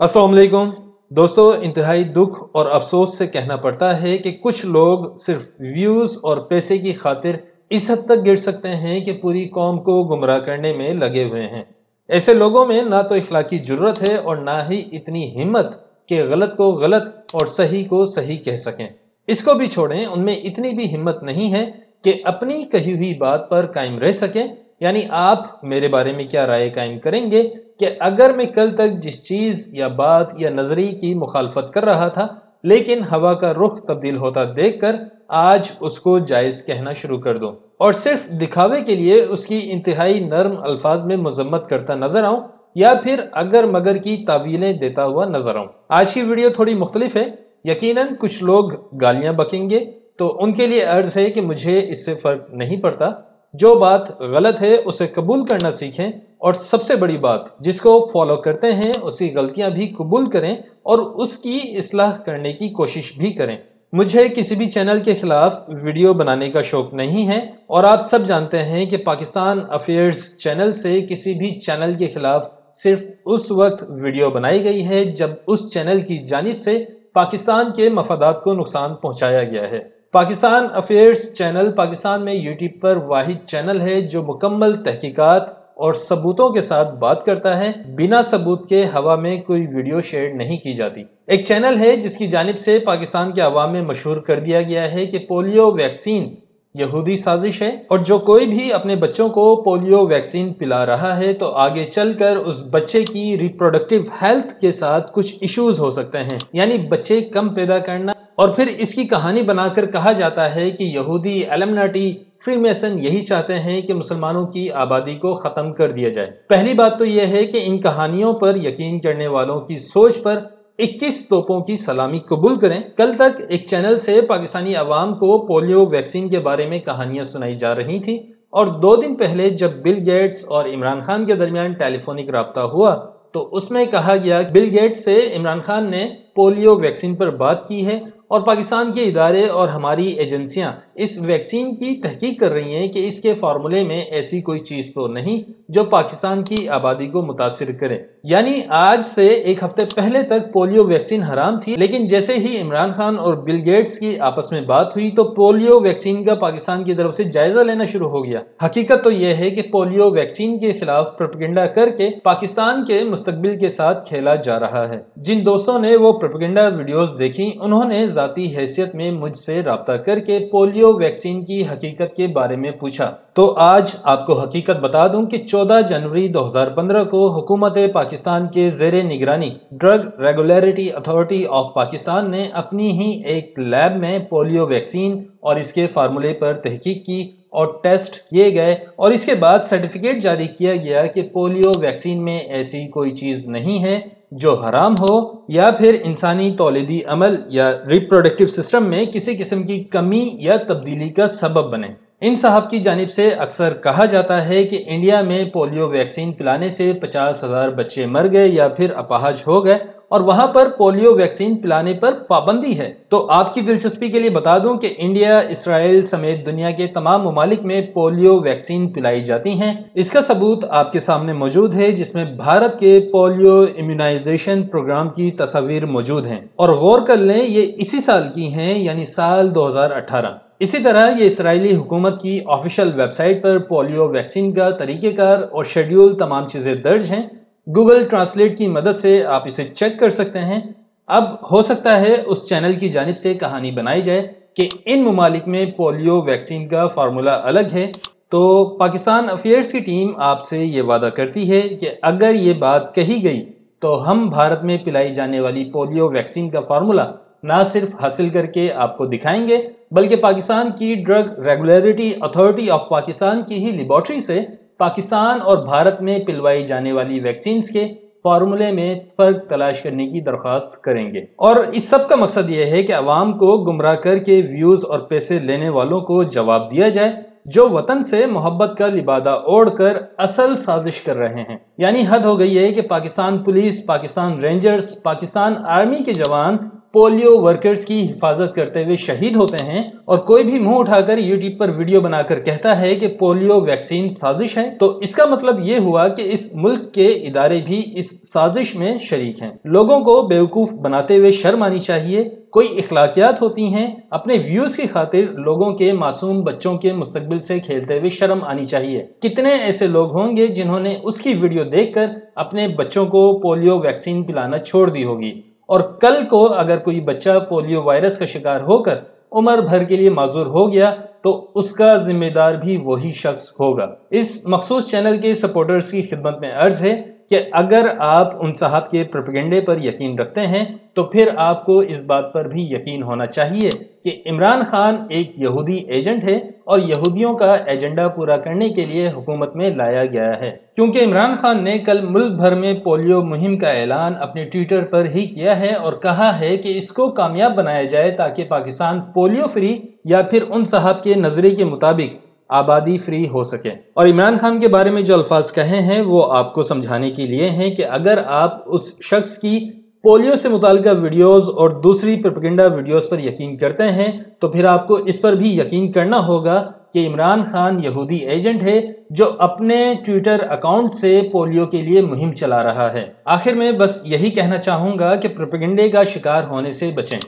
السلام علیکم۔ دوستو، انتہائی دکھ اور افسوس سے کہنا پڑتا ہے کہ کچھ لوگ صرف ویوز اور پیسے کی خاطر اس حد تک گر سکتے ہیں کہ پوری قوم کو گمراہ کرنے میں لگے ہوئے ہیں۔ ایسے لوگوں میں نہ تو اخلاقی ضرورت ہے اور نہ ہی اتنی ہمت کہ غلط کو غلط اور صحیح کو صحیح کہہ سکیں۔ اس کو بھی چھوڑیں، ان میں اتنی بھی ہمت نہیں ہے کہ اپنی کہی ہوئی بات پر قائم رہ سکیں۔ یعنی آپ میرے بارے میں کیا رائے قائم کریں گے؟ کہ اگر میں کل تک جس چیز یا بات یا نظری کی مخالفت کر رہا تھا، لیکن ہوا کا رخ تبدیل ہوتا دیکھ کر آج اس کو جائز کہنا شروع کر دوں۔ اور صرف دکھاوے کے لیے اس کی انتہائی نرم الفاظ میں مذمت کرتا نظر آؤں، یا پھر اگر مگر کی تعویلیں دیتا ہوا نظر آؤں۔ آج کی ویڈیو تھوڑی مختلف ہے۔ یقیناً کچھ لوگ گالیاں بکیں گے۔ تو ان کے لیے عرض ہے کہ مجھے اس سے فرق نہیں پڑتا۔ جو بات غلط ہے، اسے قبول کرنا سیکھیں۔ اور سب سے بڑی بات، جس کو فالو کرتے ہیں اس کی غلطیاں بھی قبول کریں اور اس کی اصلاح کرنے کی کوشش بھی کریں۔ مجھے کسی بھی چینل کے خلاف ویڈیو بنانے کا شوق نہیں ہے اور آپ سب جانتے ہیں کہ پاکستان افیئرز چینل سے کسی بھی چینل کے خلاف صرف اس وقت ویڈیو بنائی گئی ہے جب اس چینل کی جانب سے پاکستان کے مفادات کو نقصان پہنچایا گیا ہے۔ پاکستان افیئرز چینل پاکستان میں یوٹیوب پر واحد چینل ہے جو مکمل تحقیقات اور ثبوتوں کے ساتھ بات کرتا ہے، بنا ثبوت کے ہوا میں کوئی ویڈیو شیئر نہیں کی جاتی۔ ایک چینل ہے جس کی جانب سے پاکستان کے عوام میں مشہور کر دیا گیا ہے کہ پولیو ویکسین یہودی سازش ہے اور جو کوئی بھی اپنے بچوں کو پولیو ویکسین پلا رہا ہے تو آگے چل کر اس بچے کی ریپروڈکٹیو ہیلتھ کے ساتھ کچھ ایشوز ہو سکتے ہیں۔ یعنی بچے کم پیدا کرنا۔ اور پھر اس کی کہانی بنا کر کہا جاتا ہے کہ یہودی ایلمناٹی فری میسن یہی چاہتے ہیں کہ مسلمانوں کی آبادی کو ختم کر دیا جائے۔ پہلی بات تو یہ ہے کہ ان کہانیوں پر یقین کرنے والوں کی سوچ پر اکیس توپوں کی سلامی قبول کریں۔ کل تک ایک چینل سے پاکستانی عوام کو پولیو ویکسین کے بارے میں کہانیاں سنائی جا رہی تھی اور دو دن پہلے جب بل گیٹس اور عمران خان کے درمیان ٹیلی فونک رابطہ ہوا، تو اس میں کہا گیا بل گیٹس سے عمران خان نے پولیو ویکسین پر بات کی ہے اور پاکستان کے ادارے اور ہماری ایجنسیاں اس ویکسین کی تحقیق کر رہی ہیں کہ اس کے فارمولے میں ایسی کوئی چیز تو نہیں جو پاکستان کی آبادی کو متاثر کرے۔ یعنی آج سے ایک ہفتے پہلے تک پولیو ویکسین حرام تھی، لیکن جیسے ہی عمران خان اور بل گیٹس کی آپس میں بات ہوئی تو پولیو ویکسین کا پاکستان کی طرف سے جائزہ لینا شروع ہو گیا۔ حقیقت تو یہ ہے کہ پولیو ویکسین کے خلاف پرپگنڈا کر کے پاکستان کے مستقبل کے ساتھ کھیلا جا رہا ہے۔ جن دوستوں نے وہ پرپگنڈا ویڈیوز دیکھی انہوں نے ذاتی حیثیت میں مجھ سے رابطہ کر کے پولیو ویکسین کی حقیقت کے بارے میں پوچھا۔ تو آج آپ کو حقیقت بتا دوں کہ چودہ جنوری دو ہزار پندرہ کو حکومت پاکستان کے زیر نگرانی drug regulatory authority of Pakistan نے اپنی ہی ایک لیب میں پولیو ویکسین اور اس کے فارمولے پر تحقیق کی اور ٹیسٹ کیے گئے اور اس کے بعد سرٹیفکیٹ جاری کیا گیا کہ پولیو ویکسین میں ایسی کوئی چیز نہیں ہے۔ جو حرام ہو یا پھر انسانی تولیدی عمل یا ریپروڈکٹیو سسٹم میں کسی قسم کی کمی یا تبدیلی کا سبب بنے۔ ان صاحب کی جانب سے اکثر کہا جاتا ہے کہ انڈیا میں پولیو ویکسین پلانے سے پچاس ہزار بچے مر گئے یا پھر اپاہج ہو گئے۔ اور وہاں پر پولیو ویکسین پلانے پر پابندی ہے۔ تو آپ کی دلچسپی کے لیے بتا دوں کہ انڈیا، اسرائیل سمیت دنیا کے تمام ممالک میں پولیو ویکسین پلائی جاتی ہیں۔ اس کا ثبوت آپ کے سامنے موجود ہے، جس میں بھارت کے پولیو امیونائزیشن پروگرام کی تصاویر موجود ہیں۔ اور غور کر لیں، یہ اسی سال کی ہیں یعنی سال دو ہزار اٹھارہ۔ اسی طرح یہ اسرائیلی حکومت کی آفیشل ویب سائٹ پر پولیو ویکسین کا طریقہ کار اور شیڈیول تمام چیزیں درج ہیں۔ گوگل ٹرانسلیٹ کی مدد سے آپ اسے چیک کر سکتے ہیں۔ اب ہو سکتا ہے اس چینل کی جانب سے کہانی بنائی جائے کہ ان ممالک میں پولیو ویکسین کا فارمولا الگ ہے۔ تو پاکستان افیئرز کی ٹیم آپ سے یہ وعدہ کرتی ہے کہ اگر یہ بات کہی گئی تو ہم بھارت میں پلائی جانے والی پولیو ویکسین کا فارمولا نہ صرف حاصل کر کے آپ کو دکھائیں گے، بلکہ پاکستان کی drug regulatory authority of Pakistan کی ہی لیبارٹری سے پاکستان اور بھارت میں پلوائی جانے والی ویکسینز کے فارمولے میں فرق تلاش کرنے کی درخواست کریں گے۔ اور اس سب کا مقصد یہ ہے کہ عوام کو گمراہ کر کے ویوز اور پیسے لینے والوں کو جواب دیا جائے، جو وطن سے محبت کا لبادہ اوڑھ کر اصل سازش کر رہے ہیں۔ یعنی حد ہو گئی ہے کہ Pakistan police, Pakistan rangers, Pakistan army کے جوان پولیو ورکرز کی حفاظت کرتے ہوئے شہید ہوتے ہیں اور کوئی بھی منہ اٹھا کر یوٹیوب پر ویڈیو بنا کر کہتا ہے کہ پولیو ویکسین سازش ہے، تو اس کا مطلب یہ ہوا کہ اس ملک کے ادارے بھی اس سازش میں شریک ہیں۔ لوگوں کو بیوقوف بناتے ہوئے شرم آنی چاہیے، کوئی اخلاقیات ہوتی ہیں، اپنے ویوز کی خاطر لوگوں کے معصوم بچوں کے مستقبل سے کھیلتے ہوئے شرم آنی چاہیے۔ کتنے ایسے لوگ ہوں گے جنہوں نے اس کی ویڈیو دیکھ کر اپنے بچوں کو پولیو ویکسین پلانا چھوڑ دی ہوگی؟ اور کل کو اگر کوئی بچہ پولیو وائرس کا شکار ہو کر عمر بھر کے لیے معذور ہو گیا تو اس کا ذمہ دار بھی وہی شخص ہوگا۔ اس مخصوص چینل کے سپورٹرز کی خدمت میں عرض ہے کہ اگر آپ ان صاحب کے پروپیگنڈے پر یقین رکھتے ہیں تو پھر آپ کو اس بات پر بھی یقین ہونا چاہیے کہ عمران خان ایک یہودی ایجنٹ ہے اور یہودیوں کا ایجنڈا پورا کرنے کے لیے حکومت میں لایا گیا ہے۔ کیونکہ عمران خان نے کل ملک بھر میں پولیو مہم کا اعلان اپنے ٹویٹر پر ہی کیا ہے اور کہا ہے کہ اس کو کامیاب بنایا جائے تاکہ پاکستان پولیو فری یا پھر ان صاحب کے نظری کے مطابق آبادی فری ہو سکے۔ اور عمران خان کے بارے میں جو الفاظ کہے ہیں وہ آپ کو سمجھانے کے لیے ہیں کہ اگر آپ اس شخص کی پولیو سے متعلقہ ویڈیوز اور دوسری پرپگنڈا ویڈیوز پر یقین کرتے ہیں، تو پھر آپ کو اس پر بھی یقین کرنا ہوگا کہ عمران خان یہودی ایجنٹ ہے جو اپنے ٹویٹر اکاؤنٹ سے پولیو کے لیے مہم چلا رہا ہے۔ آخر میں بس یہی کہنا چاہوں گا کہ پرپگنڈے کا شکار ہونے سے بچیں۔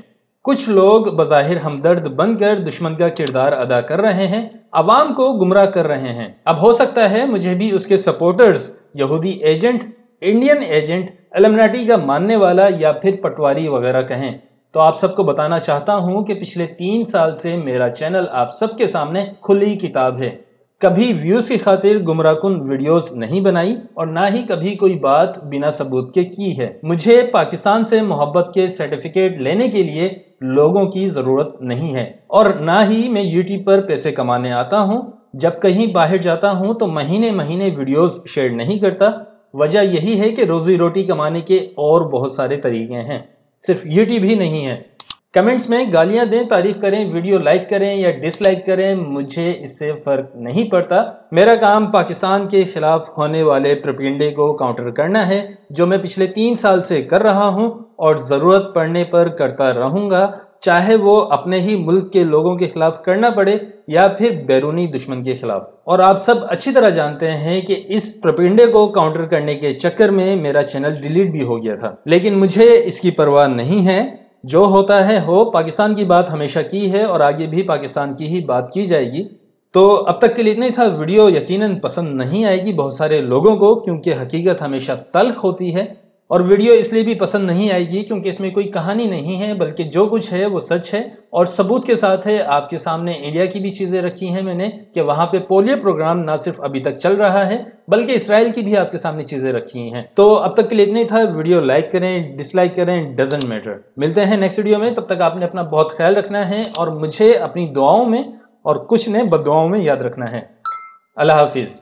کچھ لوگ بظاہر ہمدرد بن کر دشمن کا کردار ادا کر رہے ہیں، عوام کو گمراہ کر رہے ہیں۔ اب ہو سکتا ہے مجھے بھی اس کے سپورٹرز یہودی ایجنٹ انڈین ایجنٹ المناٹی کا ماننے والا یا پھر پٹواری وغیرہ کہیں۔ تو آپ سب کو بتانا چاہتا ہوں کہ پچھلے تین سال سے میرا چینل آپ سب کے سامنے کھلی کتاب ہے۔ کبھی ویوز کی خاطر گمراہ کن ویڈیوز نہیں بنائی اور نہ ہی کبھی کوئی بات بنا ثبوت کے کی ہے۔ مجھے پاکستان سے محبت کے سرٹیفکیٹ لینے کے لیے لوگوں کی ضرورت نہیں ہے۔ اور نہ ہی میں یوٹیوب پر پیسے کمانے آتا ہوں۔ جب کہیں باہر جاتا ہوں تو مہینے مہینے ویڈیوز شیئر نہیں کرتا۔ وجہ یہی ہے کہ روزی روٹی کمانے کے اور بہت سارے طریقے ہیں۔ صرف یوٹیوب ہی نہیں ہے۔ کمنٹس میں گالیاں دیں تعریف کریں، ویڈیو لائک کریں یا ڈس لائک کریں، مجھے اس سے فرق نہیں پڑتا۔ میرا کام پاکستان کے خلاف ہونے والے پرپینڈے کو کاؤنٹر کرنا ہے، جو میں پچھلے تین سال سے کر رہا ہوں اور ضرورت پڑنے پر کرتا رہوں گا۔ چاہے وہ اپنے ہی ملک کے لوگوں کے خلاف کرنا پڑے یا پھر بیرونی دشمن کے خلاف۔ اور آپ سب اچھی طرح جانتے ہیں کہ اس پرپینڈے کو کاؤنٹر کرنے کے چکر میں میرا چینل ڈیلیٹ بھی ہو گیا تھا۔ لیکن مجھے اس کی پرواہ نہیں ہے۔ جو ہوتا ہے ہو، پاکستان کی بات ہمیشہ کی ہے اور آگے بھی پاکستان کی ہی بات کی جائے گی۔ تو اب تک کے لیے اتنا ہی تھا۔ ویڈیو یقیناً پسند نہیں آئے گی بہت سارے لوگوں کو کیونکہ حقیقت ہمیشہ تلخ ہوتی ہے۔ اور ویڈیو اس لیے بھی پسند نہیں آئے گی کیونکہ اس میں کوئی کہانی نہیں ہے، بلکہ جو کچھ ہے وہ سچ ہے اور ثبوت کے ساتھ ہے۔ آپ کے سامنے انڈیا کی بھی چیزیں رکھی ہیں میں نے کہ وہاں پہ پولیو پروگرام نہ صرف ابھی تک چل رہا ہے، بلکہ اسرائیل کی بھی آپ کے سامنے چیزیں رکھی ہیں۔ تو اب تک کے لیے اتنا ہی تھا۔ ویڈیو لائک کریں ڈس لائک کریں ڈزنٹ میٹر ملتے ہیں نیکسٹ ویڈیو میں۔ تب تک آپ نے اپنا بہت خیال رکھنا ہے اور مجھے اپنی دعاؤں میں اور کچھ نے بد دعاؤں میں یاد رکھنا ہے۔ اللہ حافظ۔